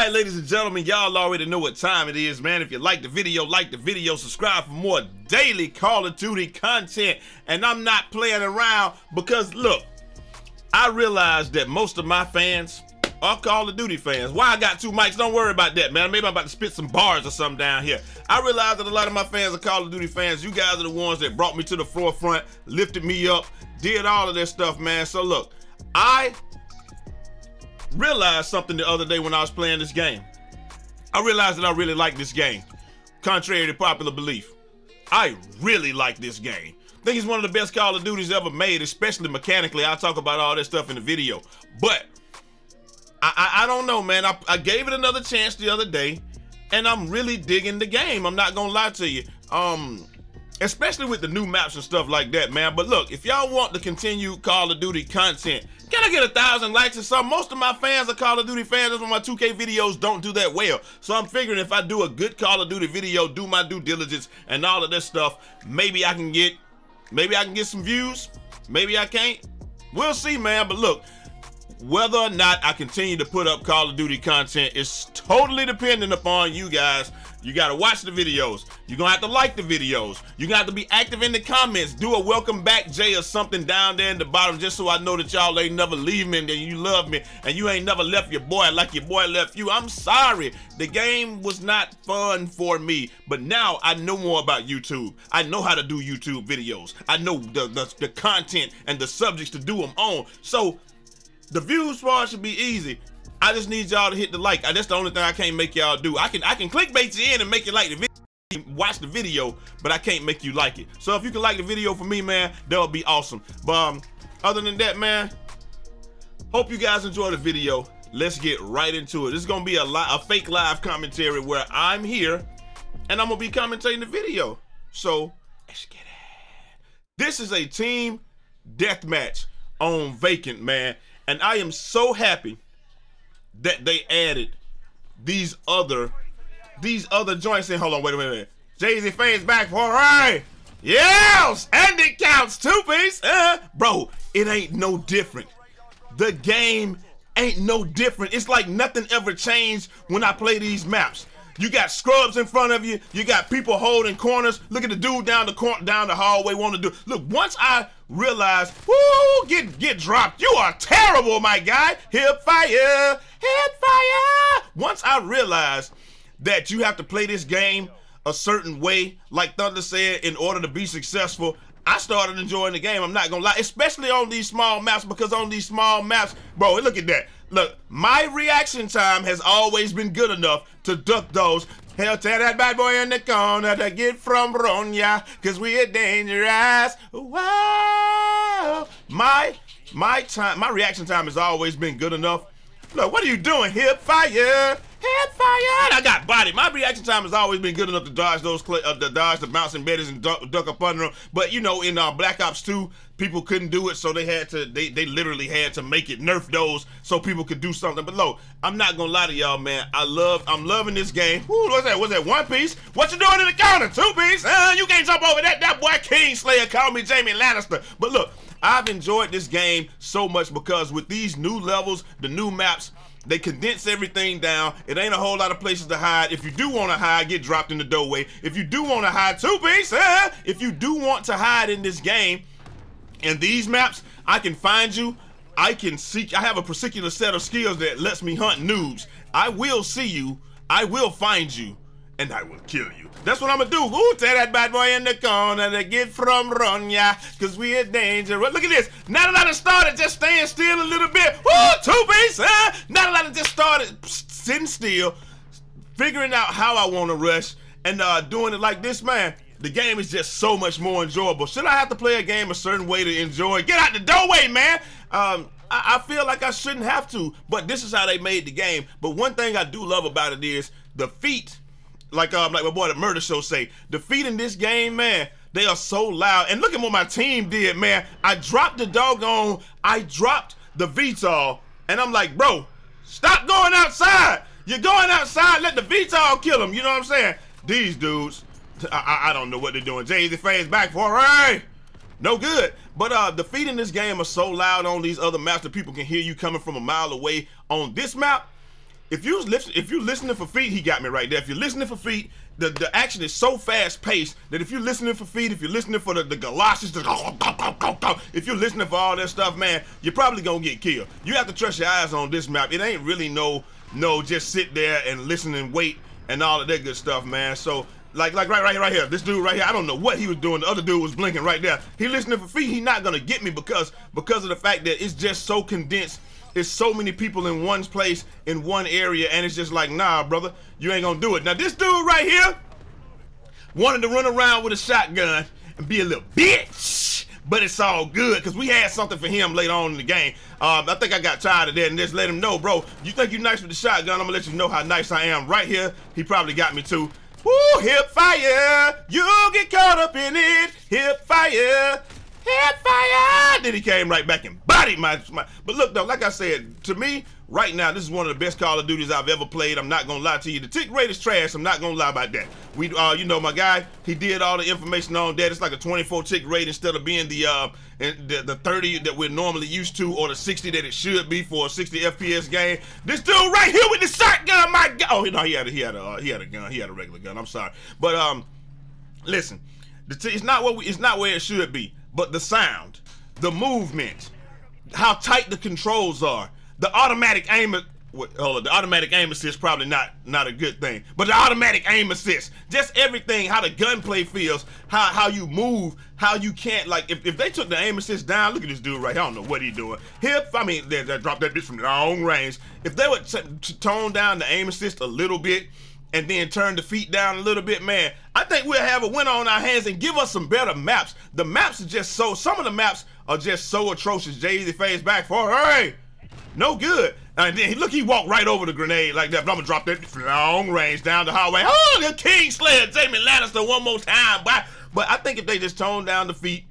right, ladies and gentlemen, y'all already know what time it is, man. If you like the video, like the video, subscribe for more daily Call of Duty content. And I'm not playing around because, look, I realize that most of my fans are Call of Duty fans. Why I got two mics, don't worry about that, man. Maybe I'm about to spit some bars or something down here. I realize that a lot of my fans are Call of Duty fans. You guys are the ones that brought me to the forefront, lifted me up, did all of this stuff, man. So look, I realized something the other day when I was playing this game. I realized that I really like this game, contrary to popular belief. I really like this game. I think it's one of the best Call of Duties ever made, especially mechanically. I'll talk about all that stuff in the video. But I, I, I don't know, man. I, I gave it another chance the other day, and I'm really digging the game. I'm not gonna lie to you. Um, especially with the new maps and stuff like that, man. But look, if y'all want to continue Call of Duty content, can I get a thousand likes or something? Most of my fans are Call of Duty fans. That's why my 2K videos don't do that well. So I'm figuring if I do a good Call of Duty video, do my due diligence and all of this stuff, maybe I can get, maybe I can get some views. Maybe I can't. We'll see, man. But look, whether or not I continue to put up Call of Duty content is totally dependent upon you guys. You gotta watch the videos. You're gonna have to like the videos. Gonna have to be active in the comments. Do a welcome back Jai or something down there in the bottom just so I know that y'all ain't never leave me and that you love me and you ain't never left your boy like your boy left you. I'm sorry. The game was not fun for me, but now I know more about YouTube. I know how to do YouTube videos. I know the, the, the content and the subjects to do them on. So the views part should be easy. I just need y'all to hit the like. That's the only thing I can't make y'all do. I can I can clickbait you in and make you like the video, watch the video, but I can't make you like it. So if you can like the video for me, man, that would be awesome. But um, other than that, man, hope you guys enjoy the video. Let's get right into it. This is gonna be a, a fake live commentary where I'm here and I'm gonna be commentating the video. So let's get it. This is a team deathmatch on Vacant, man. And I am so happy that they added these other these other joints in. Hold on, wait a minute. Jay-Z fades back for right. Yes! And it counts two piece. Uh, bro, it ain't no different. The game ain't no different. It's like nothing ever changed when I play these maps. You got scrubs in front of you. You got people holding corners. Look at the dude down the corner, down the hallway want to do. Look, once I realized, whoo, get get dropped. You are terrible, my guy. Hip fire, hip fire. Once I realized that you have to play this game a certain way, like Thunder said, in order to be successful, I started enjoying the game. I'm not gonna lie, especially on these small maps, because on these small maps, bro, look at that. Look, my reaction time has always been good enough to duck those. Hell, tell that bad boy in the corner to get from Ronya, cause we are dangerous. Wow. My my time, my reaction time has always been good enough. Look, what are you doing? Hip fire. Head fire! I got body. My reaction time has always been good enough to dodge those, uh, the dodge the bouncing Betties and duck, duck, up under them. But you know, in uh, Black Ops 2, people couldn't do it, so they had to. They they literally had to make it nerf those so people could do something. But look, I'm not gonna lie to y'all, man. I love. I'm loving this game. Ooh, what's that? What's that? One piece? What you doing in the counter? Two piece? Uh, you can't jump over that. That boy Kingslayer called me Jamie Lannister. But look, I've enjoyed this game so much because with these new levels, the new maps they condense everything down. It ain't a whole lot of places to hide. If you do want to hide, get dropped in the doorway. If you do want to hide, two piece. Eh? If you do want to hide in this game, in these maps, I can find you. I can seek. I have a particular set of skills that lets me hunt noobs. I will see you. I will find you and I will kill you. That's what I'm gonna do. Ooh, tell that bad boy in the corner to get from Ronya, cause we are dangerous. Look at this. Not a lot of started just staying still a little bit. Ooh, two piece, huh? Not a lot of just started sitting still, figuring out how I wanna rush, and uh, doing it like this, man. The game is just so much more enjoyable. Should I have to play a game a certain way to enjoy? Get out the doorway, man. Um, I, I feel like I shouldn't have to, but this is how they made the game. But one thing I do love about it is the feet like um like my boy the Murdashow say, defeating this game, man. They are so loud. And look at what my team did, man. I dropped the doggone, I dropped the VTOL, and I'm like, bro, stop going outside. You're going outside, let the VTOL kill him. You know what I'm saying? These dudes, I, I, don't know what they're doing. Jay-Z fades back for hey. No good. But uh defeating this game is so loud on these other maps that people can hear you coming from a mile away. On this map, if you listen, if you listening for feet, he got me right there. If you're listening for feet, the, the action is so fast paced that if you're listening for feet, if you're listening for the, the galoshes, the, if you're listening for all that stuff, man, you're probably gonna get killed. You have to trust your eyes on this map. It ain't really no no just sit there and listen and wait and all of that good stuff, man. So like like right right right here, this dude right here, I don't know what he was doing. The other dude was blinking right there. He listening for feet. He not gonna get me because because of the fact that it's just so condensed it's so many people in one place in one area, and it's just like, nah, brother, you ain't gonna do it. Now this dude right here wanted to run around with a shotgun and be a little bitch, but it's all good because we had something for him later on in the game. Um, I think I got tired of that and just let him know, bro. You think you nice with the shotgun? I'm gonna let you know how nice I am right here. He probably got me too. Woo, hip fire, you get caught up in it. Hip fire, hip fire. Then he came right back and bodied my, my. But look though, like I said, to me, right now, this is one of the best Call of Duties I've ever played. I'm not gonna lie to you. The tick rate is trash. I'm not gonna lie about that. We, uh, you know, my guy, he did all the information on that. It's like a 24 tick rate instead of being the uh, the, the 30 that we're normally used to, or the 60 that it should be for a 60 FPS game. This dude right here with the shotgun, my God. Oh, no, he had a, he had a, uh, he had a gun. He had a regular gun. I'm sorry, but um, listen, it's not what we, it's not where it should be. But the sound, the movement, how tight the controls are, the automatic aim. Hold on, the automatic aim assist probably not not a good thing, but the automatic aim assist, just everything, how the gunplay feels, how how you move, how you can't like if, if they took the aim assist down, look at this dude right here, I don't know what he doing. Hip, I mean, they, they dropped that bitch from long range. If they would tone down the aim assist a little bit, and then turn the feet down a little bit, man, I think we'll have a win on our hands and give us some better maps. The maps are just so, some of the maps are just so atrocious. Jay-Z back for, hey, no good. And then look, he walked right over the grenade like that. But I'm gonna drop that long range down the highway. Oh, the King Slayer, Jamie Lannister, one more time. But I think if they just tone down the feet,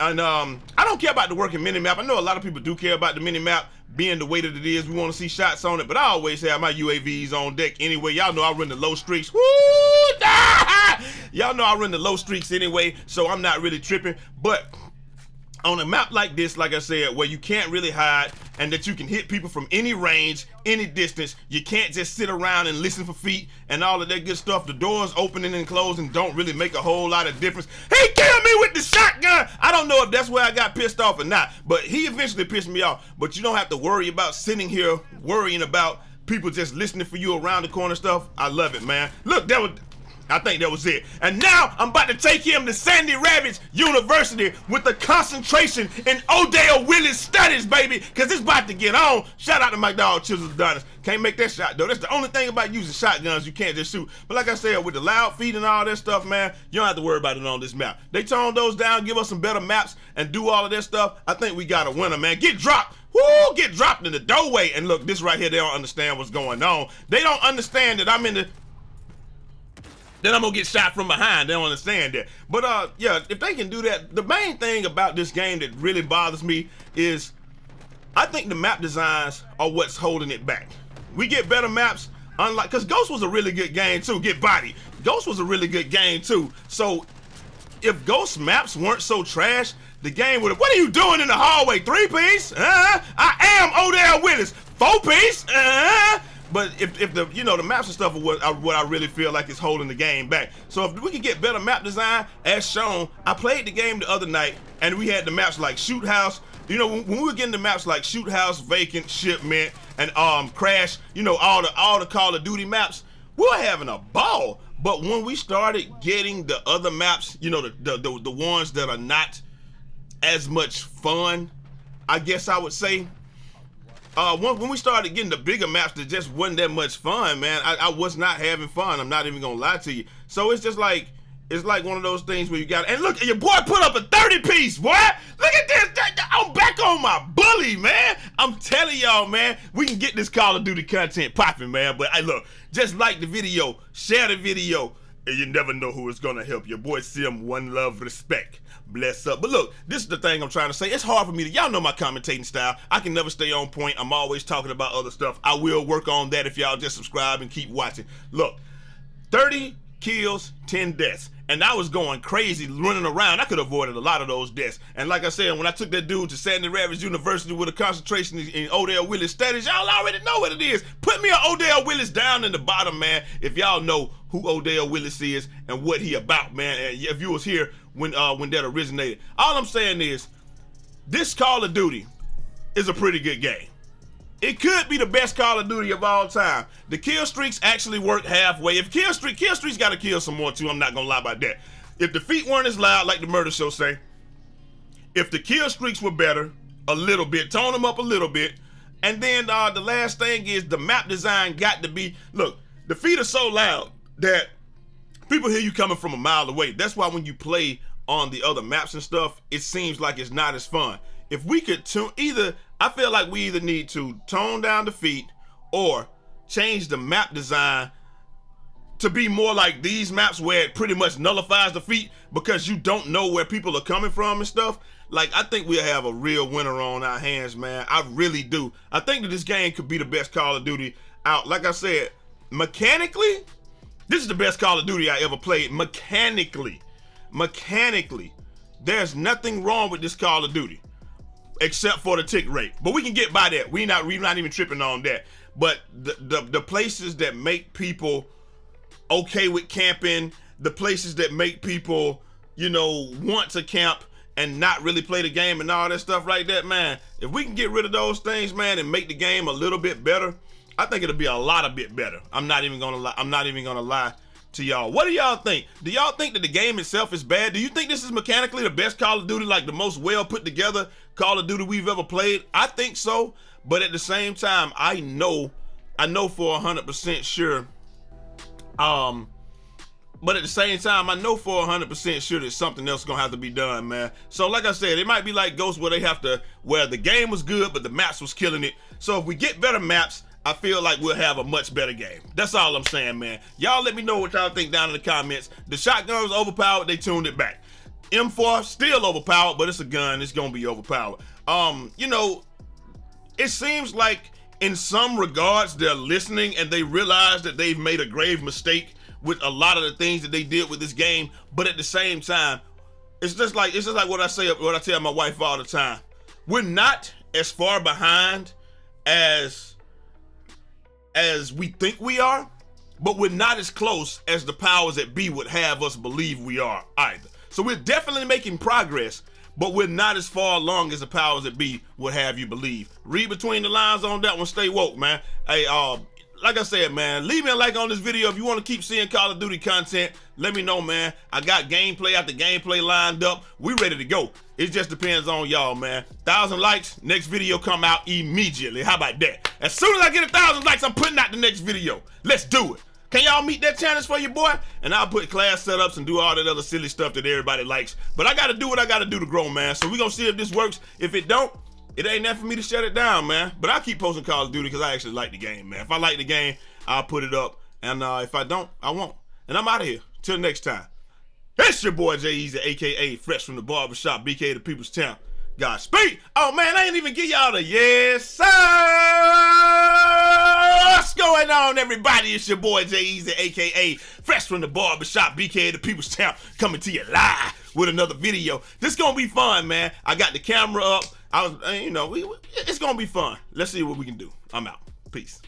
and um, I don't care about the working mini map. I know a lot of people do care about the mini map being the way that it is. We want to see shots on it, but I always have my UAVs on deck anyway. Y'all know I run the low streaks. Woo! Y'all know I run the low streaks anyway, so I'm not really tripping. But on a map like this, like I said, where you can't really hide and that you can hit people from any range, any distance, you can't just sit around and listen for feet and all of that good stuff. The doors opening and closing don't really make a whole lot of difference. He killed me with the shotgun. I don't know if that's where I got pissed off or not, but he eventually pissed me off. But you don't have to worry about sitting here worrying about people just listening for you around the corner stuff. I love it, man. Look, that was I think that was it. And now I'm about to take him to Sandy Ravage University with the concentration in Odell Willis studies, baby, because it's about to get on. Shout out to my dog, Chisel Adonis. Can't make that shot, though. That's the only thing about using shotguns. You can't just shoot. But like I said, with the loud feet and all that stuff, man, you don't have to worry about it on this map. They tone those down, give us some better maps, and do all of that stuff. I think we got a winner, man. Get dropped. Woo, get dropped in the doorway. And look, this right here, they don't understand what's going on. They don't understand that I'm in the then I'm gonna get shot from behind. They don't understand that. But uh, yeah, if they can do that, the main thing about this game that really bothers me is I think the map designs are what's holding it back. We get better maps, unlike because Ghost was a really good game too. Get body. Ghost was a really good game too. So if Ghost maps weren't so trash, the game would have. What are you doing in the hallway? Three piece? Uh, I am Odell Willis. Four piece? Uh, but if, if the you know the maps and stuff are what I, what I really feel like is holding the game back. So if we can get better map design, as shown, I played the game the other night and we had the maps like Shoot House. You know when, when we were getting the maps like Shoot House, Vacant, Shipment, and um Crash. You know all the all the Call of Duty maps. We were having a ball. But when we started getting the other maps, you know the the, the, the ones that are not as much fun, I guess I would say uh, when, we started getting the bigger maps that just wasn't that much fun, man, I, I, was not having fun. I'm not even gonna lie to you. So it's just like it's like one of those things where you got and look, your boy put up a 30 piece, boy. Look at this. I'm back on my bully, man. I'm telling y'all, man, we can get this Call of Duty content popping, man. But I look, just like the video, share the video, and you never know who is gonna help. Your boy Sim, one love, respect bless up. But look, this is the thing I'm trying to say. It's hard for me to, y'all know my commentating style. I can never stay on point. I'm always talking about other stuff. I will work on that if y'all just subscribe and keep watching. Look, 30 kills, 10 deaths. And I was going crazy running around. I could have avoided a lot of those deaths. And like I said, when I took that dude to Sandy Rapids University with a concentration in Odell Willis studies, y'all already know what it is. Put me an Odell Willis down in the bottom, man, if y'all know who Odell Willis is and what he about, man. And if you was here when uh, when that originated. All I'm saying is, this Call of Duty is a pretty good game. It could be the best Call of Duty of all time. The kill streaks actually work halfway. If kill streak, kill streaks got to kill some more too. I'm not gonna lie about that. If the feet weren't as loud, like the Murdashow say, if the kill streaks were better, a little bit, tone them up a little bit, and then uh, the last thing is the map design got to be. Look, the feet are so loud that people hear you coming from a mile away. That's why when you play on the other maps and stuff, it seems like it's not as fun. If we could tune either I feel like we either need to tone down the feet or change the map design to be more like these maps where it pretty much nullifies the feet because you don't know where people are coming from and stuff. Like, I think we'll have a real winner on our hands, man. I really do. I think that this game could be the best Call of Duty out. Like I said, mechanically, this is the best Call of Duty I ever played. Mechanically, mechanically, there's nothing wrong with this Call of Duty except for the tick rate. But we can get by that. We not we not even tripping on that. But the, the the places that make people okay with camping, the places that make people, you know, want to camp and not really play the game and all that stuff like that, man. If we can get rid of those things, man, and make the game a little bit better, I think it'll be a lot of bit better. I'm not even gonna lie. I'm not even gonna lie to y'all. What do y'all think? Do y'all think that the game itself is bad? Do you think this is mechanically the best Call of Duty, like the most well put together Call of Duty we've ever played? I think so. But at the same time, I know, I know for 100% sure, um, but at the same time, I know for 100% sure that something else gonna have to be done, man. So like I said, it might be like Ghost where they have to, where the game was good, but the maps was killing it. So if we get better maps, I feel like we'll have a much better game. That's all I'm saying, man. Y'all let me know what y'all think down in the comments. The shotgun was overpowered, they tuned it back. M4 still overpowered, but it's a gun. It's gonna be overpowered. Um, you know, it seems like in some regards they're listening and they realize that they've made a grave mistake with a lot of the things that they did with this game. But at the same time, it's just like it's just like what I say, what I tell my wife all the time. We're not as far behind as as we think we are, but we're not as close as the powers that be would have us believe we are either. So we're definitely making progress, but we're not as far along as the powers that be would have you believe. Read between the lines on that one. Stay woke, man. Hey, uh, like I said, man, leave me a like on this video if you want to keep seeing Call of Duty content. Let me know, man. I got gameplay after gameplay lined up. We ready to go. It just depends on y'all, man. Thousand likes, next video come out immediately. How about that? As soon as I get a thousand likes, I'm putting out the next video. Let's do it. Can y'all meet that challenge for you, boy? And I'll put class setups and do all that other silly stuff that everybody likes. But I got to do what I got to do to grow, man. So we to see if this works. If it don't, it ain't that for me to shut it down, man. But I keep posting Call of Duty because I actually like the game, man. If I like the game, I'll put it up. And uh, if I don't, I won't. And I'm out of here. Till next time. It's your boy Jai Eazy, aka Fresh from the Barbershop, BK the People's Town. Godspeed. Oh man, I ain't even give y'all the yes sir. What's going on, everybody? It's your boy Jai Eazy, aka Fresh from the Barbershop, BK the People's Town, coming to you live with another video. This gonna be fun, man. I got the camera up. I was, uh, you know, it's gonna be fun. Let's see what we can do. I'm out. Peace.